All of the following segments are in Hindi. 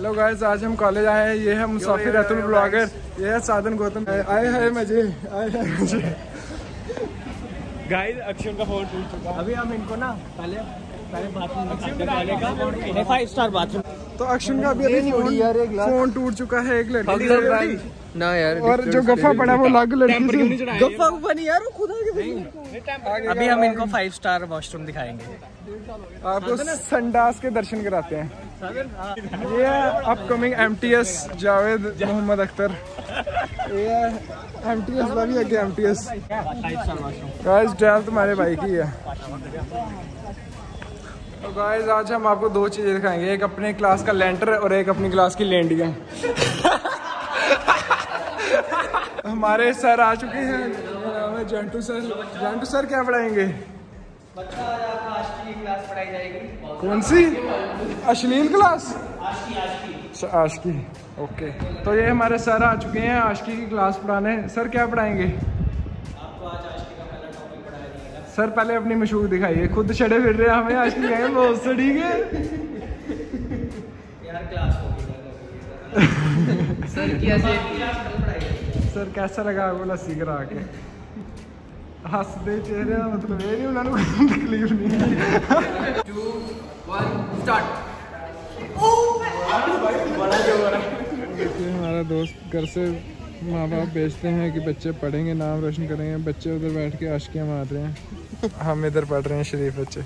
हेलो गाइस आज हम कॉलेज आए हैं। ये है मुसाफिर अतुल ब्लॉगर ये है साधन गौतम। आए है मज़े आए है मज़े। गाइस अक्षर का फ़ोन टूट चुका। अभी हम इनको ना पहले पहले बाथरूम का फाइव स्टार बाथरूम तो अक्षर का अभी अभी फ़ोन, फ़ोन टूट चुका है एक लड़की ना यार और जो गफ्फा पड़ा वो अलग लड़की से। गफ्फा गुफ्फा नहीं यार वो खुद आगे अभी हम इनको फाइव स्टार वॉशरूम दिखाएँगे। आपको संडास के दर्शन कराते हैं। ये है upcoming M T S Javed Mohammad Akhtar. ये है एम टी एस भी अगे M T S guys drive तुम्हारे भाई की है। तो गाइस आज हम आपको दो चीज़ें दिखाएँगे। एक अपने क्लास का लेंटर और एक अपनी क्लास की लेंडिया हमारे सर आ चुके हैं। जंटू सर। जंटू सर क्या पढ़ाएँगे? कौन सी? अश्लील क्लास? आशकी। ओके। तो ये हमारे सर आ चुके हैं आशकी की क्लास पढ़ाने। सर क्या पढ़ाएँगे? सर पहले अपनी मशहूर दिखाइए। खुद छड़े फिर रहे हैं हमें आशकी कहेंगे बहुत से ठीक है सर सर कैसा लगा बोला सीकर आके? हँसते चेहरे मतलब ये नहीं उन्होंने कोई तकलीफ़ नहीं टू स्टार्ट हमारा दोस्त घर से माँ बाप बेचते हैं कि बच्चे पढ़ेंगे नाम रोशन करेंगे बच्चे उधर बैठ के आशकियाँ मार रहे हैं। हम इधर पढ़ रहे हैं शरीफ बच्चे।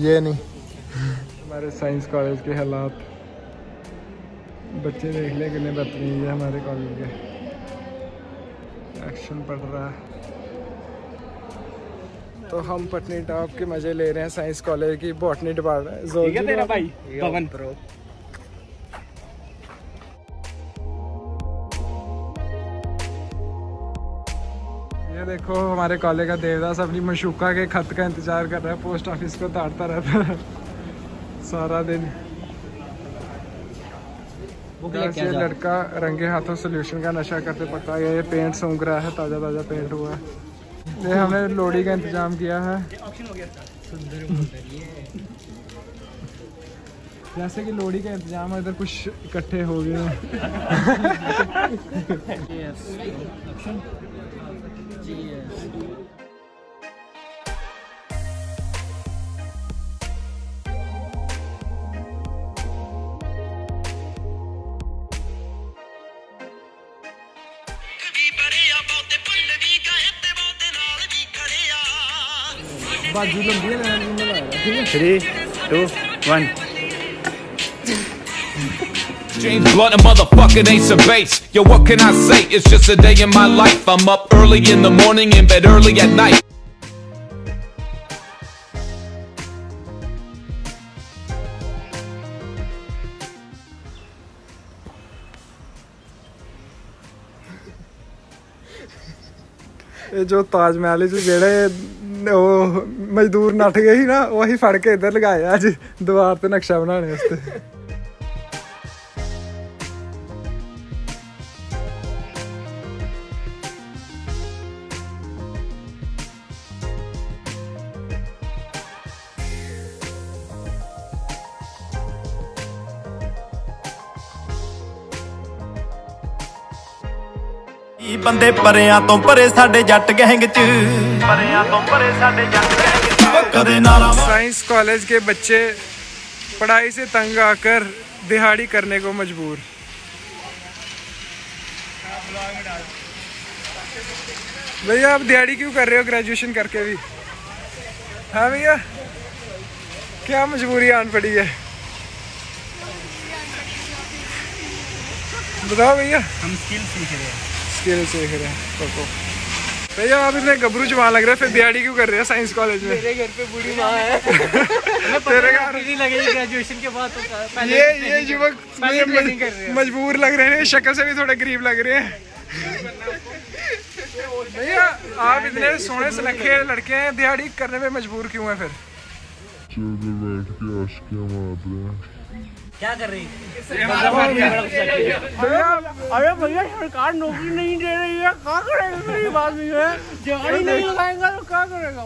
ये नहीं। हमारे साइंस कॉलेज के हालात। बच्चे देख ले कितने बदतमीज है हमारे कॉलेज के। एक्शन पढ़ रहा है। तो हम पटनी टॉप के मज़े ले रहे हैं साइंस कॉलेज की बॉटनी डिपार्टमेंट ठीक तेरा भाई पवन। ये देखो हमारे कॉलेज का देवदास अपनी मशूका के खत का इंतज़ार कर रहा है पोस्ट ऑफ़िस को ताड़ता रहता है। सारा दिन। ये लड़का रंगे हाथों सोल्यूशन का नशा करते पता है ये पेंट सूंघ रहा है ताज़ा ताज़ा पेंट हुआ है। ये हमने लोड़ी का इंतज़ाम किया है। जैसे कि लोड़ी का इंतज़ाम है इधर कुछ इकट्ठे हो गए हैं। बाजू लंबी है लेना नहीं लगाया ठीक है three two one James Blunt, a motherfucker ain't some bass. Yo, what can I say? It's just a day in my life. I'm up early in the morning, in bed early at night. ਇਹ ਜੋ ਤਾਜ ਮਹਿਲ ਵਿੱਚ ਜਿਹੜੇ ਉਹ ਮਜ਼ਦੂਰ ਨੱਠ ਗਏ ਸੀ ਨਾ, ਉਹ ਅਸੀਂ ਫੜ ਕੇ ਇੱਧਰ ਲਗਾਇਆ ਅੱਜ, ਦੀਵਾਰ ਤੇ ਨਕਸ਼ਾ ਬਣਾਉਣ ਵਾਸਤੇ। ਈ ਬੰਦੇ ਪਰਿਆਂ ਤੋਂ ਪਰੇ ਸਾਡੇ ਜੱਟ ਗਹਿੰਗ ਚ ਪਰਿਆਂ ਤੋਂ ਪਰੇ ਸਾਡੇ ਜੱਟ ਗਹਿੰਗ ਚ ਕਦੇ ਨਾਰਾ साइंस कॉलेज के बच्चे पढ़ाई से तंग आकर दिहाड़ी करने को मजबूर भैया आप दिहाड़ी क्यों कर रहे हो ग्रेजुएशन करके भी हाँ भैया क्या मजबूरी आन पड़ी है बताओ भैया हम स्किल सीख रहे हैं स्किल सीख रहे हैं तो भैया आप इतने गबरू जवान लग रहे हैं फिर दिहाड़ी क्यों कर रहे हैं साइंस कॉलेज में? मेरे घर पे बूढ़ी माँ है। तेरे घर लगेगी ग्रेजुएशन के बाद तो पहले ये ये युवक हैं। मजबूर लग रहे हैं शक्ल से भी थोड़े गरीब लग रहे हैं। भैया आप इतने सोने सुनखे लड़के हैं दिहाड़ी करने में मजबूर क्यों है फिर? बैठ के आशिकियाँ मार रहे हैं? क्या कर रही भैया अरे भैया सरकार नौकरी नहीं दे रही है क्या करेगा गरीब आदमी है? दिहाड़ी नहीं लगाएगा तो क्या करेगा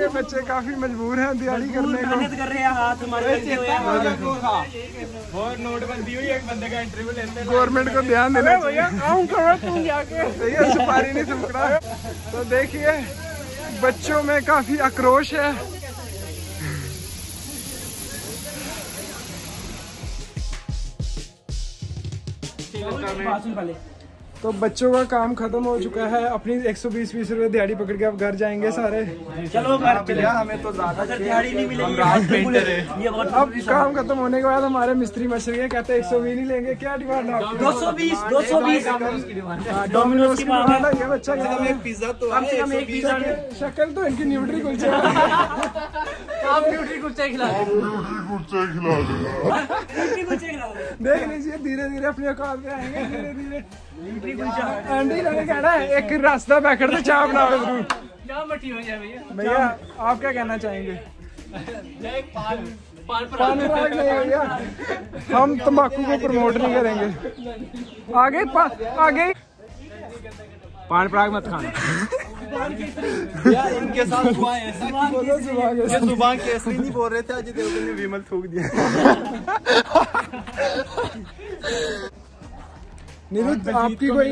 ये बच्चे काफ़ी मजबूर हैं दिहाड़ी करने को। मेहनत कर रहे हैं हाथ हमारे हैं और नोटबंदी हुई एक बंदे का इंटरव्यू लेते हैं गवर्नमेंट को ध्यान देना भैया काम करो तुम जाके। भैया सुपारी नहीं सुपड़ा तो देखिए बच्चों में काफ़ी आक्रोश है। पहले। तो बच्चों का काम खत्म हो चुका है। अपनी 120 बीस रुपए दिहाड़ी पकड़ के अब घर जाएँगे सारे। चलो घर चले हमें तो ज़्यादा दिहाड़ी नहीं मिलेगी अब काम खत्म होने के बाद हमारे मिस्त्री मच रही है कहते हैं 120 नहीं लेंगे। क्या डिमांड है दो सौ बीस दो सौ बीस। डोमिनोज की डिमांड है। बच्चा पिज्जा तो से एक शक्ल- तो इनकी न्यूट्री कुलचे है। न्यूट्री कुलचे खिला दो। न्यूट्री कुलचे खिला दो। देख लीजिए धीरे धीरे अपनी औकात पे आएँगे धीरे धीरे आंटी ने कहना है एक रास्ता पैकेट तो चाय बनाओ ज़रूर क्या मठी हो जाए भैया? भैया आप क्या कहना चाहेंगे? हम तंबाकू को प्रमोट नहीं करेंगे। आगे पा, आगे। पान पराग मत खाना। इनके साथ हुआ है। ऐसा कि बोलो सुबह केसरी नहीं बोल रहे थे अजय देवगन ने विमल थूक दिया नीरू आपकी कोई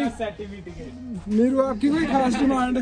नीरू आपकी कोई खास डिमांड?